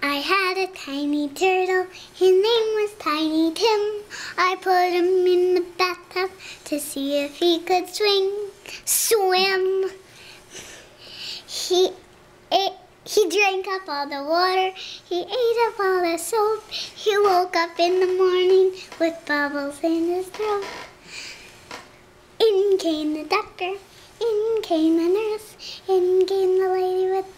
I had a tiny turtle, his name was Tiny Tim. I put him in the bathtub to see if he could swing, swim. He ate, he drank up all the water, he ate up all the soap. He woke up in the morning with bubbles in his throat. In came the doctor, in came the nurse, in came the lady with the.